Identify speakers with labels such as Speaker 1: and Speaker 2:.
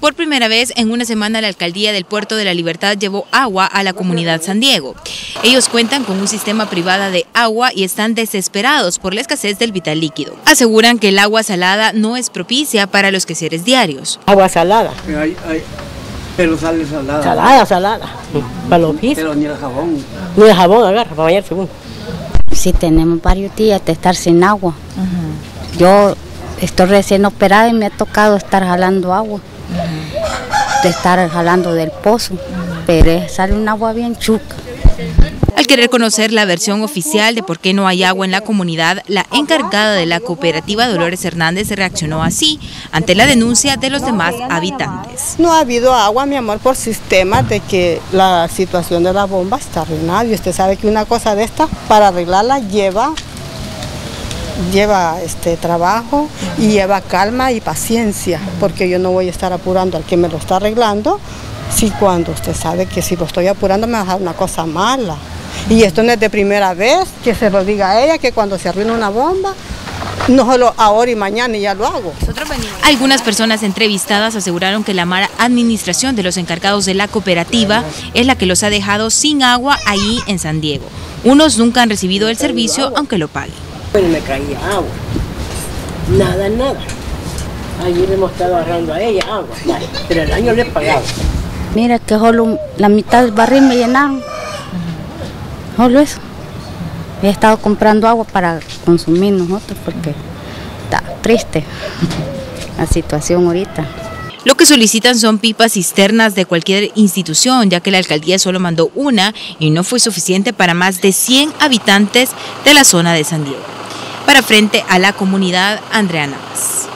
Speaker 1: Por primera vez en una semana la alcaldía del Puerto de la Libertad llevó agua a la comunidad San Diego. Ellos cuentan con un sistema privado de agua y están desesperados por la escasez del vital líquido. Aseguran que el agua salada no es propicia para los quehaceres diarios.
Speaker 2: Agua salada.
Speaker 3: pero sale salada.
Speaker 2: Salada, salada. Para los pisos.
Speaker 3: Pero ni el jabón.
Speaker 2: Ni el jabón agarra para bañarse uno.
Speaker 4: Sí, tenemos varios días de estar sin agua. Yo estoy recién operada y me ha tocado estar jalando agua de estar jalando del pozo, pero sale un agua bien chuca.
Speaker 1: Al querer conocer la versión oficial de por qué no hay agua en la comunidad, la encargada de la cooperativa Dolores Hernández reaccionó así ante la denuncia de los demás habitantes.
Speaker 5: No ha habido agua, mi amor, por sistema de que la situación de la bomba está arruinada y usted sabe que una cosa de esta, para arreglarla lleva lleva este trabajo y lleva calma y paciencia, porque yo no voy a estar apurando al que me lo está arreglando, si cuando usted sabe que si lo estoy apurando me va a dejar una cosa mala. Y esto no es de primera vez que se lo diga a ella, que cuando se arruina una bomba, no solo ahora y mañana y ya lo hago.
Speaker 1: Algunas personas entrevistadas aseguraron que la mala administración de los encargados de la cooperativa es la que los ha dejado sin agua ahí en San Diego. Unos nunca han recibido el servicio aunque lo paguen.
Speaker 2: Bueno, me caía agua. Nada, nada. Allí le hemos estado agarrando a ella agua, pero el año le he pagado.
Speaker 4: Mira que solo la mitad del barril me llenaron. Solo eso. He estado comprando agua para consumir nosotros porque está triste la situación ahorita.
Speaker 1: Lo que solicitan son pipas cisternas de cualquier institución, ya que la alcaldía solo mandó una y no fue suficiente para más de 100 habitantes de la zona de San Diego. Para frente a la comunidad, Andrea Navas.